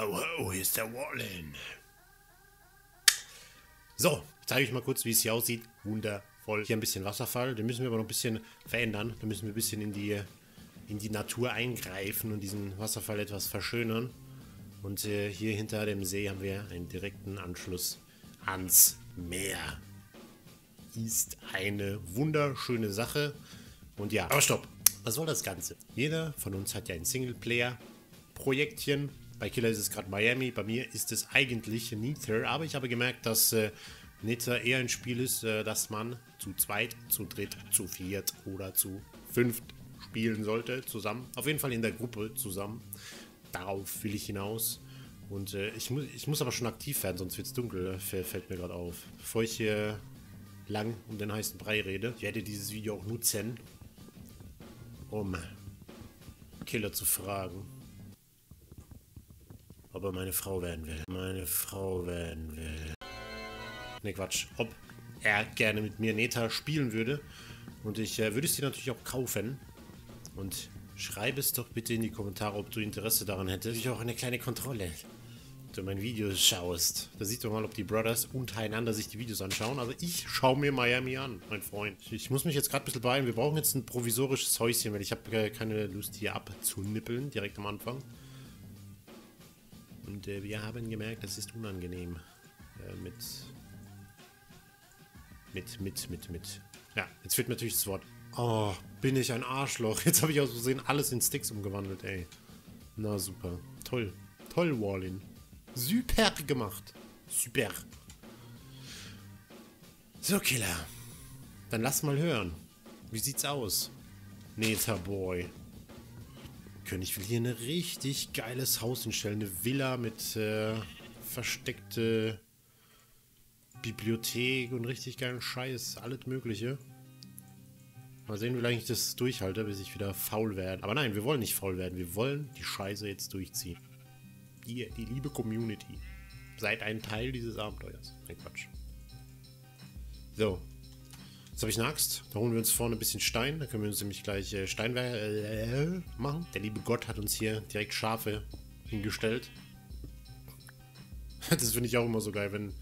Ho, ho, hier ist der Wallin. So, ich zeige euch mal kurz, wie es hier aussieht. Wundervoll. Hier ein bisschen Wasserfall. Den müssen wir aber noch ein bisschen verändern. Da müssen wir ein bisschen in die, in die Natur eingreifen und diesen Wasserfall etwas verschönern. Und äh, hier hinter dem See haben wir einen direkten Anschluss ans Meer. Ist eine wunderschöne Sache. Und ja, aber stopp. Was soll das Ganze? Jeder von uns hat ja ein Singleplayer-Projektchen bei Killer ist es gerade Miami, bei mir ist es eigentlich Nether, aber ich habe gemerkt, dass äh, Nether eher ein Spiel ist, äh, das man zu zweit, zu dritt, zu viert oder zu fünft spielen sollte, zusammen. Auf jeden Fall in der Gruppe zusammen. Darauf will ich hinaus. Und äh, ich, mu ich muss aber schon aktiv werden, sonst wird es dunkel, äh, fällt mir gerade auf. Bevor ich hier lang um den heißen Brei rede, ich werde dieses Video auch nutzen, um Killer zu fragen ob er meine Frau werden will. Meine Frau werden will. Ne, Quatsch. Ob er gerne mit mir Neta spielen würde. Und ich äh, würde es dir natürlich auch kaufen. Und schreib es doch bitte in die Kommentare, ob du Interesse daran hättest. Ich auch eine kleine Kontrolle. Du mein Video schaust. Da sieht man mal, ob die Brothers untereinander sich die Videos anschauen. Also ich schaue mir Miami an, mein Freund. Ich muss mich jetzt gerade ein bisschen beeilen. Wir brauchen jetzt ein provisorisches Häuschen, weil ich habe äh, keine Lust hier abzunippeln, direkt am Anfang. Und äh, wir haben gemerkt, das ist unangenehm. Äh, mit, mit, mit, mit, mit. Ja, jetzt fehlt mir natürlich das Wort. Oh, bin ich ein Arschloch. Jetzt habe ich aus Versehen alles in Sticks umgewandelt, ey. Na super. Toll. Toll, Wallin. Super gemacht. Super. So, Killer. Dann lass mal hören. Wie sieht's aus? Neta Boy können. Ich will hier ein richtig geiles Haus hinstellen. Eine Villa mit äh, versteckte Bibliothek und richtig geilen Scheiß. Alles mögliche. Mal sehen, wie lange ich das durchhalte, bis ich wieder faul werde. Aber nein, wir wollen nicht faul werden. Wir wollen die Scheiße jetzt durchziehen. Ihr, die liebe Community. Seid ein Teil dieses Abenteuers. Nein, Quatsch. So, Jetzt habe ich eine Axt. Da holen wir uns vorne ein bisschen Stein. Da können wir uns nämlich gleich äh, Steinwerk äh, machen. Der liebe Gott hat uns hier direkt Schafe hingestellt. Das finde ich auch immer so geil, wenn,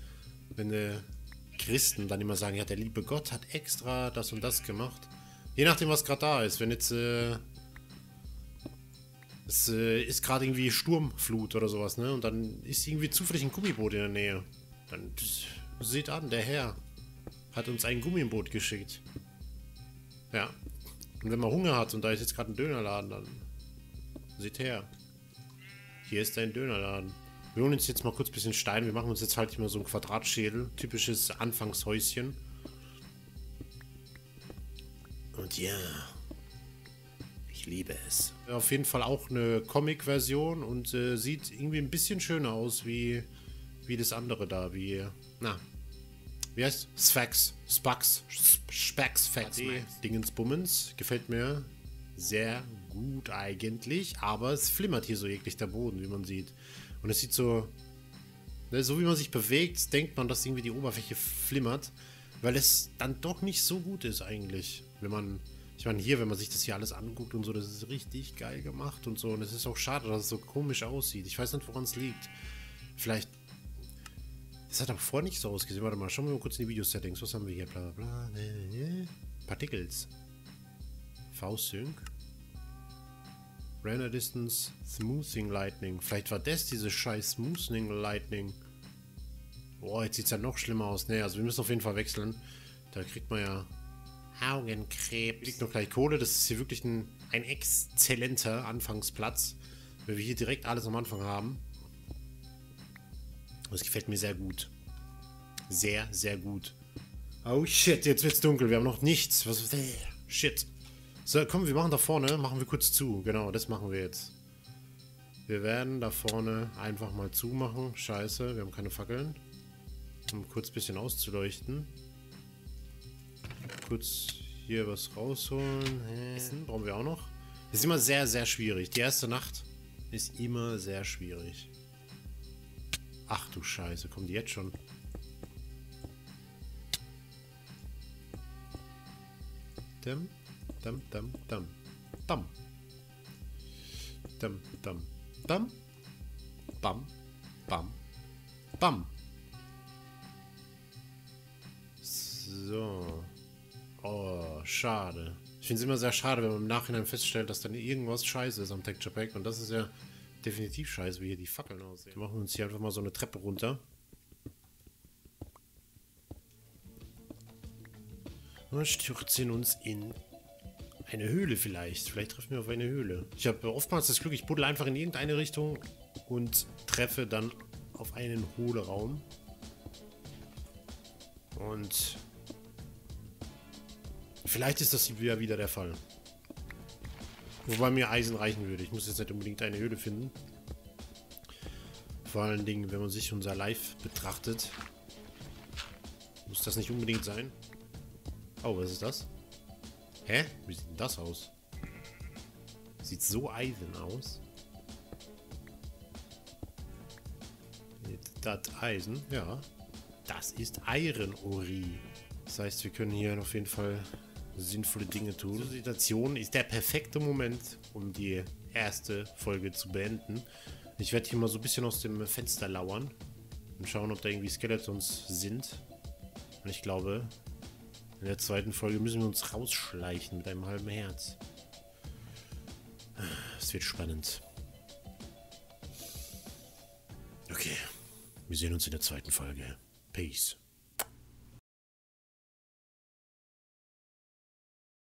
wenn äh, Christen dann immer sagen, ja, der liebe Gott hat extra das und das gemacht. Je nachdem, was gerade da ist. Wenn jetzt äh, es äh, ist gerade irgendwie Sturmflut oder sowas, ne? Und dann ist irgendwie zufällig ein Gummiboot in der Nähe. Dann seht an, der Herr hat uns ein Gummiboot geschickt. Ja. Und wenn man Hunger hat und da ist jetzt gerade ein Dönerladen, dann seht her. Hier ist ein Dönerladen. Wir holen uns jetzt mal kurz ein bisschen Stein. Wir machen uns jetzt halt immer so ein Quadratschädel. Typisches Anfangshäuschen. Und ja, ich liebe es. Auf jeden Fall auch eine Comic-Version und äh, sieht irgendwie ein bisschen schöner aus wie, wie das andere da. Wie, na, wie heißt Sphax, Spax, Spax, Fax, Dingensbummens. Gefällt mir sehr gut eigentlich, aber es flimmert hier so eklig der Boden, wie man sieht. Und es sieht so, ne, so wie man sich bewegt, denkt man, dass irgendwie die Oberfläche flimmert, weil es dann doch nicht so gut ist eigentlich, wenn man, ich meine hier, wenn man sich das hier alles anguckt und so, das ist richtig geil gemacht und so. Und es ist auch schade, dass es so komisch aussieht. Ich weiß nicht, woran es liegt. Vielleicht das hat aber vorher nicht so ausgesehen. Warte mal, schauen wir mal kurz in die Video-Settings. Was haben wir hier? Bla bla bla. Particles. V-Sync. Render Distance Smoothing Lightning. Vielleicht war das diese scheiß Smoothing Lightning. Boah, jetzt sieht es ja noch schlimmer aus. Ne, also wir müssen auf jeden Fall wechseln. Da kriegt man ja Augenkrebs. Kriegt noch gleich Kohle. Das ist hier wirklich ein, ein exzellenter Anfangsplatz. Wenn wir hier direkt alles am Anfang haben. Das gefällt mir sehr gut. Sehr, sehr gut. Oh shit, jetzt wird's dunkel. Wir haben noch nichts. Was äh, Shit. So, komm, wir machen da vorne, machen wir kurz zu. Genau, das machen wir jetzt. Wir werden da vorne einfach mal zumachen. Scheiße, wir haben keine Fackeln. Um kurz ein bisschen auszuleuchten. Kurz hier was rausholen. Essen brauchen wir auch noch. ist immer sehr, sehr schwierig. Die erste Nacht ist immer sehr schwierig. Ach du Scheiße, kommen die jetzt schon? Dum, dum, dum, dum, dum. Dum, dum, dum. Bam. Bam. Bam. So. Oh, schade. Ich finde es immer sehr schade, wenn man im Nachhinein feststellt, dass dann irgendwas scheiße ist am Texture Pack. Und das ist ja definitiv scheiße, wie hier die Fackeln aussehen. Wir machen uns hier einfach mal so eine Treppe runter. Und stürzen uns in eine Höhle vielleicht. Vielleicht treffen wir auf eine Höhle. Ich habe oftmals das Glück, ich buddel einfach in irgendeine Richtung und treffe dann auf einen Hohlraum. Und vielleicht ist das ja wieder der Fall. Wobei mir Eisen reichen würde. Ich muss jetzt nicht unbedingt eine Höhle finden. Vor allen Dingen, wenn man sich unser Live betrachtet, muss das nicht unbedingt sein. Oh, was ist das? Hä? Wie sieht denn das aus? Sieht so eisen aus. Das Eisen, ja. Das ist Iron Ori. Das heißt, wir können hier auf jeden Fall sinnvolle Dinge tun. Die Situation ist der perfekte Moment, um die erste Folge zu beenden. Ich werde hier mal so ein bisschen aus dem Fenster lauern und schauen, ob da irgendwie Skeletons sind. Und ich glaube, in der zweiten Folge müssen wir uns rausschleichen mit einem halben Herz. Es wird spannend. Okay, wir sehen uns in der zweiten Folge. Peace.